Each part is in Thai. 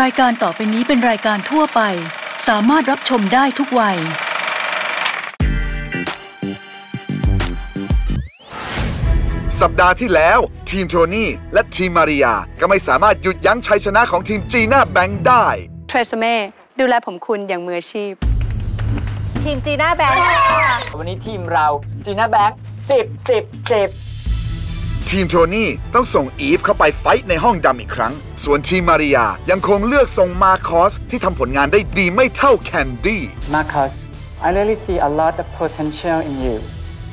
รายการต่อไปนี้เป็นรายการทั่วไป สามารถรับชมได้ทุกวัย สัปดาห์ที่แล้ว ทีมโทนี่และทีมมาริยา ก็ไม่สามารถหยุดยั้งชัยชนะของทีมจีน่าแบงค์ได้ เทรซเม่ดูแลผมคุณอย่างมืออาชีพ ทีมจีน่าแบงค์ค่ะวันนี้ทีมเราจีน่าแบงค์สิบสิบสิบ ทีมโทนี่ต้องส่งอีฟเข้าไป fight ในห้องดำอีกครั้ง ส่วนทีมมาริยายังคงเลือกส่งมาร์คอสที่ทำผลงานได้ดีไม่เท่าแคนดี้ Marcus I really see a lot of potential in you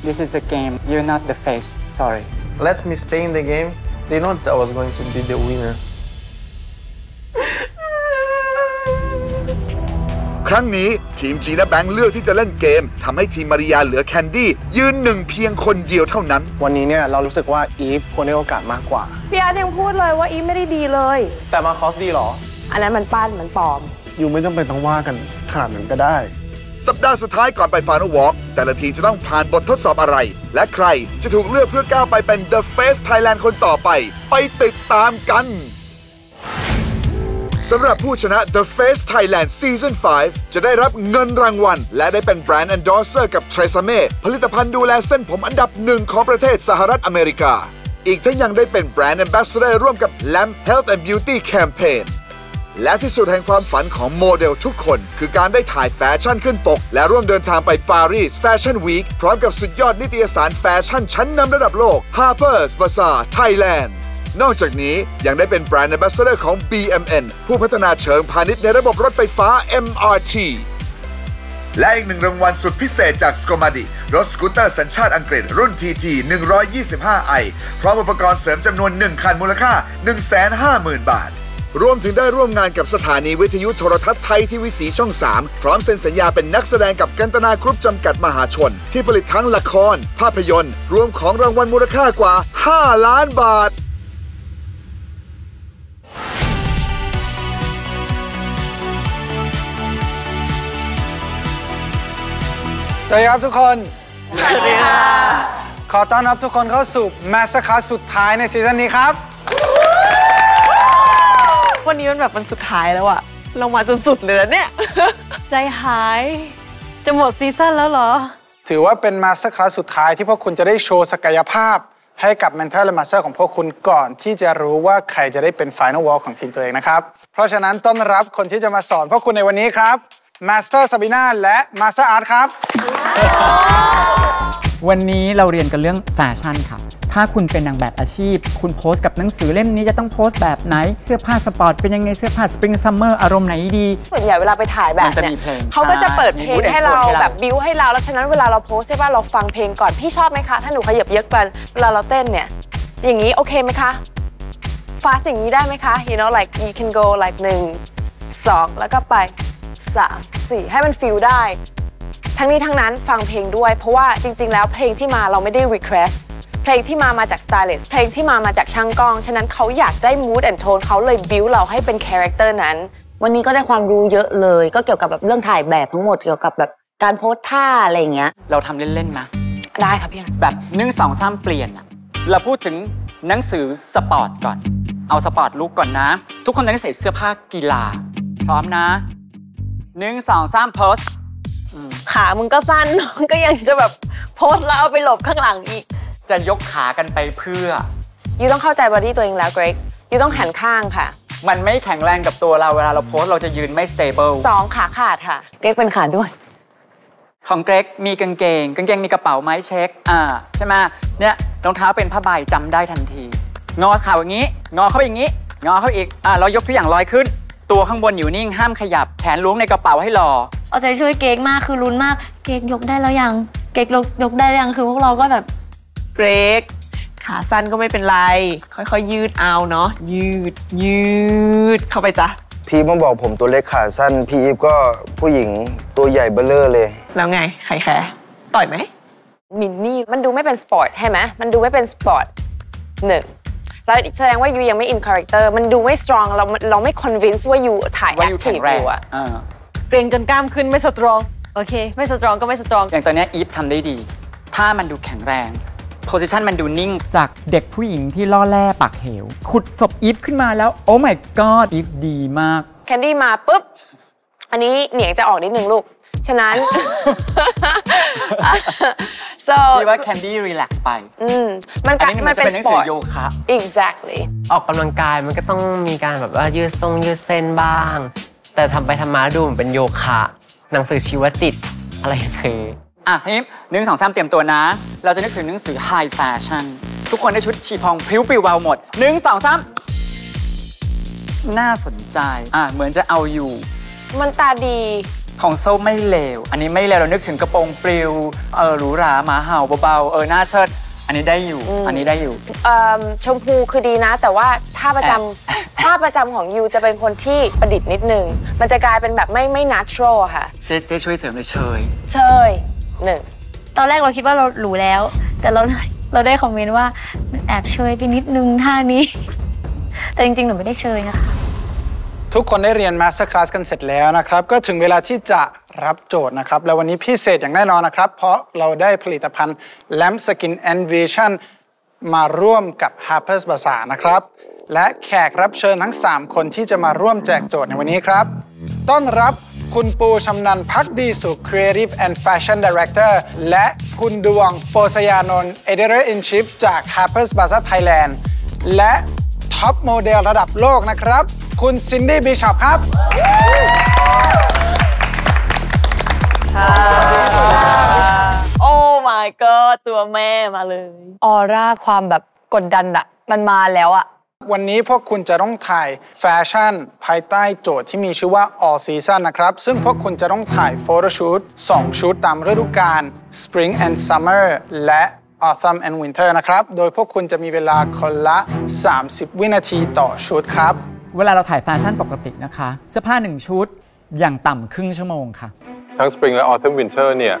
This is a game you're not the face sorry let me stay in the game. They know that I was going to be the winner. ครั้งนี้ทีมจีน่าแบงค์เลือกที่จะเล่นเกมทำให้ทีมมาริยาเหลือแคนดี้ยืนหนึ่งเพียงคนเดียวเท่านั้น วันนี้เนี่ยเรารู้สึกว่าอีฟควรได้โอกาสมากกว่า พี่อาร์ตยังพูดเลยว่าอีฟไม่ได้ดีเลย แต่มาคอสดีเหรอ อันนั้นมันปั้นมันปลอมยูไม่จำเป็นต้องว่ากันขนาดนั้นก็ได้ สัปดาห์สุดท้ายก่อนไปฟ i น a l วอล์กแต่ละทีมจะต้องผ่านบททดสอบอะไร และใครจะถูกเลือกเพื่อก้าวไปเป็น The Face Thailand คนต่อไป ไปติดตามกัน สำหรับผู้ชนะ The Face Thailand Season 5 จะได้รับเงินรางวัล และได้เป็นแบรนด์ Endorser กับ t r e s m e ผลิตภัณฑ์ดูแลเส้นผมอันดับหนึ่งของประเทศสหรัฐอเมริกา อีกทั้งยังได้เป็นแบรนด์ Ambassador ร่วมกับ Lamp Health and Beauty campaign และที่สุดแห่งความฝันของโมเดลทุกคน คือการได้ถ่ายแฟชั่นขึ้นปก และร่วมเดินทางไปปารีสแฟชั่นวีคพร้อมกับสุดยอดนิตยสารแฟชั่นชั้นนำระดับโลก Harper's Bazaar Thailand นอกจากนี้ยังได้เป็นแบรนด์ Ambassador ของ BMN ผู้พัฒนาเชิงพาณิชย์ในระบบรถไฟฟ้า MRT และอีกหนึ่งรางวัลสุดพิเศษจากสโ o มาดิรถสกูตเตอร์สัญชาติอังกฤษ รุ่น TT 125i พร้อมอุปกรณ์เสริมจำนวน 1 คันมูลค่า 150,000 บาท รวมถึงได้ร่วมงานกับสถานีวิทยุโทรทัศน์ไทยทีวีสีช่อง 3 พร้อมเซ็นสัญญาเป็นนักแสดงกับกันตนากรุ๊ปจำกัดมหาชน ที่ผลิตทั้งละคร ภาพยนตร์ รวมของรางวัลมูลค่ากว่า 5 ล้านบาท สวัสดีครับทุกคน สวัสดีค่ะ ขอต้อนรับทุกคนเข้าสู่ master class สุดท้ายในซีซั่นนี้ครับ วันนี้มันแบบมันสุดท้ายแล้วอะเรามาจนสุดเลยนะเนี่ย ใจหาย จะหมดซีซั่นแล้วเหรอ ถือว่าเป็น master class สุดท้ายที่พวกคุณจะได้โชว์ศักยภาพ ให้กับ mentor และ master ของพวกคุณก่อนที่จะรู้ว่าใครจะได้เป็น final walk ของทีมตัวเองนะครับ เพราะฉะนั้นต้อนรับคนที่จะมาสอนพวกคุณในวันนี้ครับ Master Sabina และ Master Art ครับ วันนี้เราเรียนกันเรื่องแฟชั่นค่ะถ้าคุณเป็นนางแบบอาชีพ คุณโพสต์กับหนังสือเล่มนี้จะต้องโพสต์แบบไหน เสื้อผ้าสปอร์ตเป็นยังไง เสื้อผ้า spring summer อารมณ์ไหนดี ส่วนใหญ่เวลาไปถ่ายแบบมันจะเนี่มียเพลงเขาก็จะเปิดเพลงใช่มีให้เรา mood and tone ให้เราแบบบิวให้เรา แล้วฉะนั้นเวลาเราโพสใช่ป่ะเราฟังเพลงก่อน พี่ชอบไหมคะ ถ้าหนูขยับเยอะกันเวลาเราเต้นเนี่ย อย่างนี้โอเคไหมคะฟาสอย่างนี้ได้ไหมคะ you know like you can go like หนึ่งสองแล้วก็ไป สามสี่ให้มันฟิลได้ ทั้งนี้ทั้งนั้นฟังเพลงด้วย เพราะว่าจริง ๆ แล้วเพลงที่มาเราไม่ได้ request เพลงที่มามาจาก stylist เพลงที่มามาจากช่างกล้อง ฉะนั้นเขาอยากได้ mood and tone เขาเลย build เราให้เป็น character นั้น วันนี้ก็ได้ความรู้เยอะเลย ก็เกี่ยวกับแบบเรื่องถ่ายแบบทั้งหมดเกี่ยวกับแบบการโพสท่าอะไรอย่างเงี้ย เราทำเล่นๆมาได้ค่ะพี่อันแบบหนึ่งสองสามเปลี่ยนอะเราพูดถึงหนังสือสปอร์ตก่อน เอา sport look ก่อนนะ ทุกคนจะได้ใส่เสื้อผ้ากีฬา พร้อมนะ หนึ่งสองสามโพสขามึงก็สั้นก็ยังจะแบบโพสต์แล้วเอาไปหลบข้างหลังอีก จะยกขากันไปเพื่อยูต้องเข้าใจบอดี้ตัวเองแล้วเกรกยูต้องหันข้างค่ะ มันไม่แข็งแรงกับตัวเราเวลาเราโพสต์เราจะยืนไม่ stable สองขาขาดค่ะ เก๊กเป็นขาด้วนของเกรกมีกางเกง กางเกงมีกระเป๋าไม้เช็ค อ่าใช่ไหมเนี่ยรองเท้าเป็นผ้าใบจำได้ทันที งอเข่าอย่างนี้ งอเข้าไปอย่างนี้ งอเข้าอีก อ่าเรายกทุกอย่างลอยขึ้น ตัวข้างบนอยู่นิ่งห้ามขยับแขนล้วงในกระเป๋าให้รอ เอาใจช่วยเก๊กมากคือลุ้นมาก เก๊กยกได้แล้วยัง เก๊กยกยกได้ยังคือพวกเราก็แบบเกรกขาสั้นก็ไม่เป็นไร ค่อยๆ ยืดเอาเนาะยืด ยืดเข้าไปจ้ะพี่มาบอกผมตัวเล็กขาสั้น พี่อีฟก็ผู้หญิงตัวใหญ่เบ้อเลอเลย แล้วไงใครแคร์ต่อยไหมมินนี่มันดูไม่เป็นสปอร์ตใช่ไหมมันดูไม่เป็นสปอร์ตหนึ่ง แล้วแสดงว่ายูยังไม่อินคาแรคเตอร์มันดูไม่สตรองเราเราไม่คอนวินส์ว่ายูถ่ายแอว่าคอยู่ทีแข็ฟงแรองยู่อะอ่าเกรงจนกล้ามขึ้นไม่สตรองโอเค ไม่สตรองก็ไม่สตรอง อย่างตอนเนี้ยอีฟทำได้ดี ถ้ามันดูแข็งแรงโพโพสิชันมันดูนิ่ง จากเด็กผู้หญิงที่ล่อแร่ปากเหว ขุดศพอีฟขึ้นมาแล้ว โอ้ my god อีฟดีมาก แคนดี้มาปุ๊บ อันนี้เหนียงจะออกนิดนึงลูก ฉะนั้น so พี่ว่าแคนดี้รีแลกซ์ไปอืมมันอันกะนี้มัมันนจะเป็เป็นนหนังสปสืออร์ตโยคะ exactly ออกกำลังกายมันก็ต้องมีการแบบว่ายืดทรงยืดเส้นบ้าง แต่ทำไปทำมาดูเหมือนเป็นโยคะ หนังสือชีวจิตอะไรคืออะทีนี้หนึ่งสองสามเตรียมตัวนะ เราจะนึกถึงหนังสือ High Fashion ทุกคนได้ชุดชีฟองพริ้วปลิวเบาหมดหนึ่งสองสามน่าสนใจอะเหมือนจะเอาอยู่ มันตาดี ของโซ่ไม่เลว อันนี้ไม่เลวเรานึกถึงกระโปรงปลิว เออหรูหราหมาเห่าเบาๆ เออหน้าเชิด อันนี้ได้อยู่ อันนี้ได้อยู่ เอิ่มชมพูคือดีนะ แต่ว่าท่าประจำท่าประจำของยูจะเป็นคนที่ประดิษฐ์นิดนึง มันจะกลายเป็นแบบไม่ไม่ natural อะค่ะ เจ๊เจ๊ช่วยเสริมเลยเชย เชยหนึ่งตอนแรกเราคิดว่าเรารู้แล้ว แต่เราเราได้คอมเมนต์ว่ามันแอบเชยไปนิดนึงท่านี้ แต่จริงๆหนูไม่ได้เชยนะคะ ทุกคนได้เรียน Master Class กันเสร็จแล้วนะครับ ก็ถึงเวลาที่จะรับโจทย์นะครับ แล้ววันนี้พิเศษอย่างแน่นอนนะครับ เพราะเราได้ผลิตภัณฑ์ Lamp Skin and Vision มาร่วมกับ Harper's Bazaar นะครับ และแขกรับเชิญทั้ง 3 คนที่จะมาร่วมแจกโจทย์ในวันนี้ครับ ต้อนรับคุณปูชำนันพักดีสุข Creative and Fashion Director และคุณดวงโปสยานนท์ Editor in Chief จาก Harper's Bazaar Thailand และ top model ระดับโลกนะครับ คุณซินดี้บิชอปครับโอ้ my god ตัวแม่มาเลย ออร่าความแบบกดดันอะมันมาแล้วอะวันนี้พวกคุณจะต้องถ่ายแฟชั่น ภายใต้โจทย์ที่มีชื่อว่า all season นะครับ ซึ่งพวกคุณจะต้องถ่ายโฟโตชูต2ชุดตามฤดูกาล spring and summer และ autumn and winter นะครับ โดยพวกคุณจะมีเวลาคนละ 30 วินาทีต่อชุดครับ เวลาเราถ่ายแฟชั่นปกตินะคะ เสื้อผ้าหนึ่งชุดอย่างต่ำครึ่งชั่วโมงค่ะ ทั้ง Spring และ Autumn Winter เนี่ย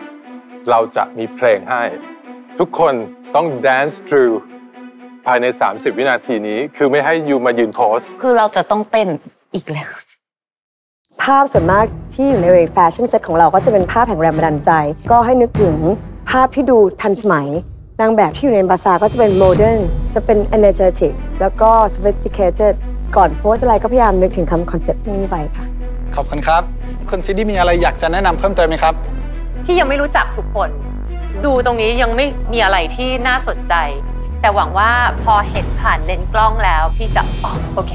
เราจะมีเพลงให้ ทุกคนต้อง dance through ภายใน 30 วินาทีนี้ คือไม่ให้ยูมายืนโพส คือเราจะต้องเต้นอีกแล้ว ภาพส่วนมากที่อยู่ใน fashion set ของเราก็จะเป็นภาพแห่งแรงบันดาลใจ ก็ให้นึกถึงภาพที่ดูทันสมัย นางแบบที่อยู่ในบาซาร์ก็จะเป็น modern จะเป็น energetic แล้วก็ sophisticated ก่อนโพสอะไรก็พยายามนึกถึงคำคอนเซ็ปต์นี้ไปค่ะ ขอบคุณครับคุณซินดี้มีอะไรอยากจะแนะนำเพิ่มเติมไหมครับ ที่ยังไม่รู้จักทุกคน ดูตรงนี้ยังไม่มีอะไรที่น่าสนใจ แต่หวังว่าพอเห็นผ่านเลนส์กล้องแล้ว พี่จะอ๋อโอเค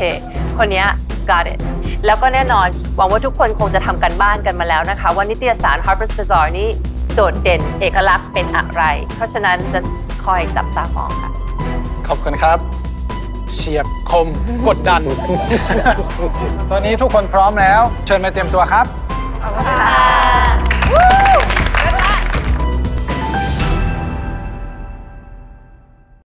คนเนี้ย got it แล้วก็แน่นอนหวังว่าทุกคนคงจะทำการบ้านกันมาแล้วนะคะ ว่านิตยสาร Harper's Bazaar นี่โดดเด่นเอกลักษณ์เป็นอะไร เพราะฉะนั้นจะคอยจับตามองค่ะ ขอบคุณครับ เฉียบคมกดดัน ตอนนี้ทุกคนพร้อมแล้ว เชิญมาเตรียมตัวครับขอบคุณค่ะ